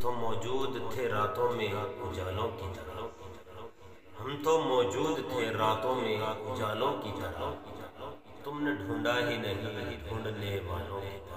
तो मौजूद थे रातों में उजालों की तरह। हम तो मौजूद थे रातों में उजालों की तरह। तुमने ढूंढा ही नहीं, ढूँढने वालों। की तरह